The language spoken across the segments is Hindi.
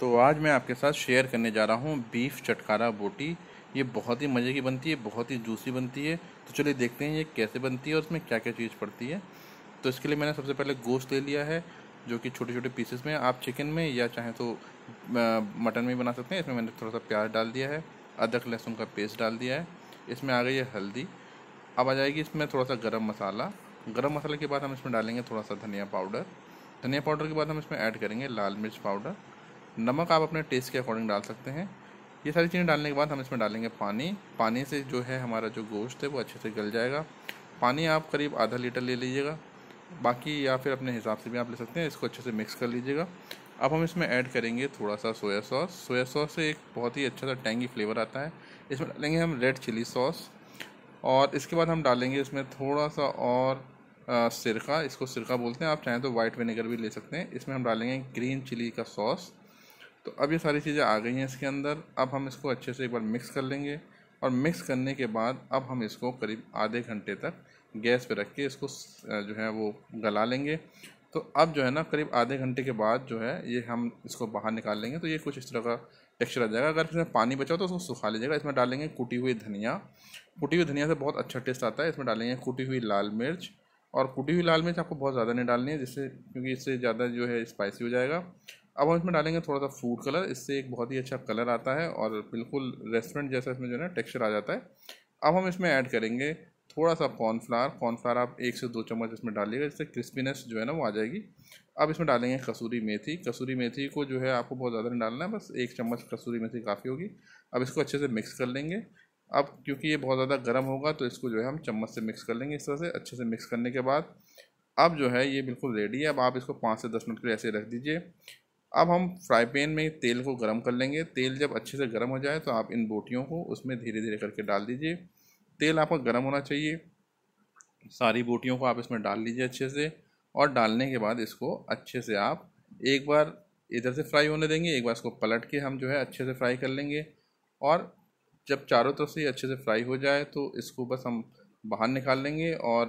तो आज मैं आपके साथ शेयर करने जा रहा हूँ बीफ चटकारा बोटी। ये बहुत ही मज़े की बनती है, बहुत ही जूसी बनती है। तो चलिए देखते हैं ये कैसे बनती है और उसमें क्या क्या चीज़ पड़ती है। तो इसके लिए मैंने सबसे पहले गोश्त ले लिया है, जो कि छोटे छोटे पीसेस में। आप चिकन में या चाहें तो मटन में बना सकते हैं। इसमें मैंने थोड़ा सा प्याज डाल दिया है, अदरक लहसुन का पेस्ट डाल दिया है। इसमें आ गई है हल्दी। अब आ जाएगी इसमें थोड़ा सा गर्म मसाला। गर्म मसाले के बाद हम इसमें डालेंगे थोड़ा सा धनिया पाउडर। धनिया पाउडर के बाद हम इसमें ऐड करेंगे लाल मिर्च पाउडर। नमक आप अपने टेस्ट के अकॉर्डिंग डाल सकते हैं। ये सारी चीज़ें डालने के बाद हम इसमें डालेंगे पानी। पानी से जो है हमारा जो गोश्त है वो अच्छे से गल जाएगा। पानी आप करीब आधा लीटर ले लीजिएगा। बाकी या फिर अपने हिसाब से भी आप ले सकते हैं। इसको अच्छे से मिक्स कर लीजिएगा। अब हम इसमें ऐड करेंगे थोड़ा सा सोया सॉस सोया सॉस से एक बहुत ही अच्छा सा टेंगी फ्लेवर आता है। इसमें डालेंगे हम रेड चिली सॉस और इसके बाद हम डालेंगे इसमें थोड़ा सा और सिरका। इसको सिरका बोलते हैं। आप चाहें तो वाइट विनेगर भी ले सकते हैं। इसमें हम डालेंगे ग्रीन चिली का सॉस तो अब ये सारी चीज़ें आ गई हैं इसके अंदर। अब हम इसको अच्छे से एक बार मिक्स कर लेंगे और मिक्स करने के बाद अब हम इसको करीब आधे घंटे तक गैस पे रख के इसको जो है वो गला लेंगे। तो अब जो है ना, करीब आधे घंटे के बाद जो है ये हम इसको बाहर निकाल लेंगे। तो ये कुछ इस तरह का टेक्सचर आ जाएगा। अगर इसमें पानी बचा तो उसको सुखा लीजिएगा। इसमें डालेंगे कुटी हुई धनिया। कुटी हुई धनिया से बहुत अच्छा टेस्ट आता है। इसमें डालेंगे कुटी हुई लाल मिर्च। और कुटी हुई लाल मिर्च आपको बहुत ज़्यादा नहीं डालनी है, जिससे क्योंकि इससे ज़्यादा जो है स्पाइसी हो जाएगा। अब हम इसमें डालेंगे थोड़ा सा फ़ूड कलर इससे एक बहुत ही अच्छा कलर आता है और बिल्कुल रेस्टोरेंट जैसा इसमें जो है ना टेक्स्चर आ जाता है। अब हम इसमें ऐड करेंगे थोड़ा सा कॉर्नफ्लावर कॉर्नफ्लावर आप एक से दो चम्मच इसमें डालिएगा जिससे क्रिस्पीनेस जो है ना वो आ जाएगी। अब इसमें डालेंगे कसूरी मेथी कसूरी मेथी को जो है आपको बहुत ज़्यादा नहीं डालना है, बस एक चम्मच कसूरी मेथी काफ़ी होगी। अब इसको अच्छे से मिक्स कर लेंगे। अब क्योंकि ये बहुत ज़्यादा गर्म होगा तो इसको जो है हम चम्मच से मिक्स कर लेंगे इस तरह से, अच्छे से मिक्स करने के बाद। अब जो है ये बिल्कुल रेडी है, अब आप इसको पाँच से दस मिनट के लिए ऐसे रख दीजिए। अब हम फ्राई पैन में तेल को गर्म कर लेंगे। तेल जब अच्छे से गर्म हो जाए तो आप इन बोटियों को उसमें धीरे धीरे करके डाल दीजिए। तेल आपका गर्म होना चाहिए। सारी बोटियों को आप इसमें डाल लीजिए अच्छे से और डालने के बाद इसको अच्छे से आप एक बार इधर से फ्राई होने देंगे, एक बार इसको पलट के हम जो है अच्छे से फ्राई कर लेंगे। और जब चारों तरफ़ से अच्छे से फ्राई हो जाए तो इसको बस हम बाहर निकाल लेंगे और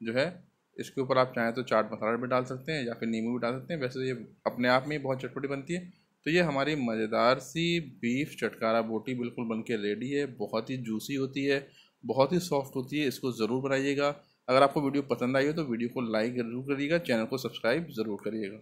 जो है इसके ऊपर आप चाहें तो चाट मसाला भी डाल सकते हैं या फिर नींबू भी डाल सकते हैं। वैसे ये अपने आप में ही बहुत चटपटी बनती है। तो ये हमारी मज़ेदार सी बीफ चटकारा बोटी बिल्कुल बन के रेडी है। बहुत ही जूसी होती है, बहुत ही सॉफ्ट होती है। इसको ज़रूर बनाइएगा। अगर आपको वीडियो पसंद आई हो तो वीडियो को लाइक ज़रूर करिएगा, चैनल को सब्सक्राइब ज़रूर करिएगा।